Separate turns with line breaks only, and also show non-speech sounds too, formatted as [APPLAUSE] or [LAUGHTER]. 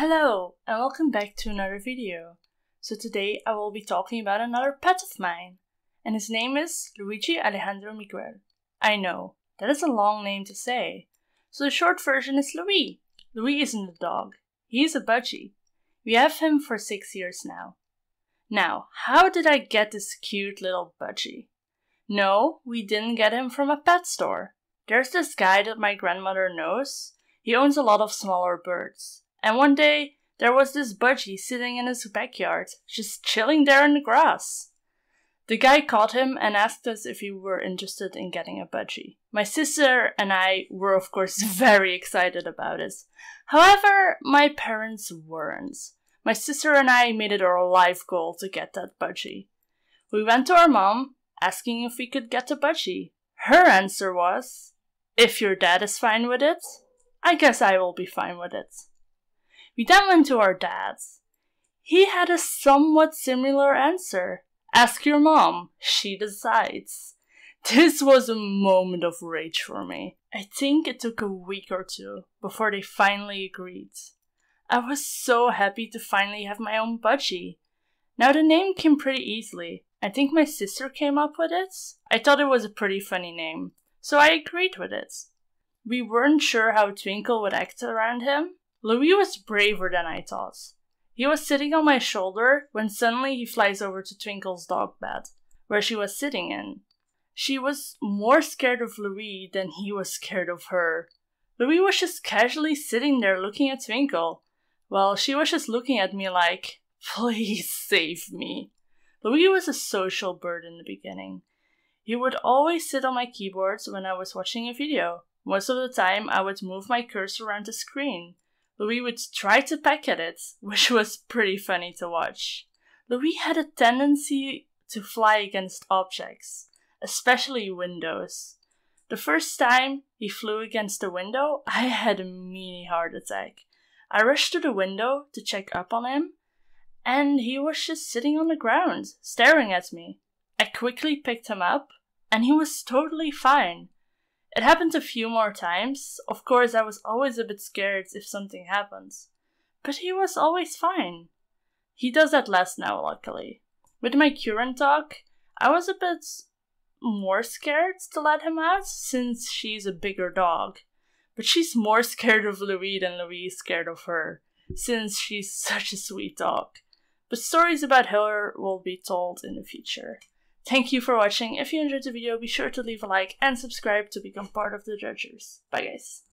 Hello and welcome back to another video. So today I will be talking about another pet of mine and his name is Luigi Alejandro Miguel. I know, that is a long name to say. So the short version is Louis. Louis isn't a dog, he is a budgie. We have him for six years now. Now, how did I get this cute little budgie? No, we didn't get him from a pet store. There's this guy that my grandmother knows. He owns a lot of smaller birds. And one day, there was this budgie sitting in his backyard, just chilling there in the grass. The guy caught him and asked us if we were interested in getting a budgie. My sister and I were, of course, [LAUGHS] very excited about it. However, my parents weren't. My sister and I made it our life goal to get that budgie. We went to our mom, asking if we could get a budgie. Her answer was, If your dad is fine with it, I guess I will be fine with it. We then went to our dad's. He had a somewhat similar answer. Ask your mom, she decides. This was a moment of rage for me. I think it took a week or two before they finally agreed. I was so happy to finally have my own budgie. Now the name came pretty easily. I think my sister came up with it. I thought it was a pretty funny name, so I agreed with it. We weren't sure how Twinkle would act around him, Louis was braver than I thought. He was sitting on my shoulder when suddenly he flies over to Twinkle's dog bed, where she was sitting in. She was more scared of Louis than he was scared of her. Louis was just casually sitting there looking at Twinkle, while she was just looking at me like, please save me. Louis was a social bird in the beginning. He would always sit on my keyboards when I was watching a video. Most of the time, I would move my cursor around the screen. Louis would try to peck at it, which was pretty funny to watch. Louis had a tendency to fly against objects, especially windows. The first time he flew against a window, I had a mini heart attack. I rushed to the window to check up on him, and he was just sitting on the ground, staring at me. I quickly picked him up, and he was totally fine. It happened a few more times. Of course, I was always a bit scared if something happens. But he was always fine. He does that less now, luckily. With my current dog, I was a bit more scared to let him out since she's a bigger dog. But she's more [LAUGHS] scared of Louis than Louis is scared of her, since she's [LAUGHS] such a sweet dog. But stories about her will be told in the future. Thank you for watching. If you enjoyed the video, be sure to leave a like and subscribe to become part of the Judgers. Bye guys.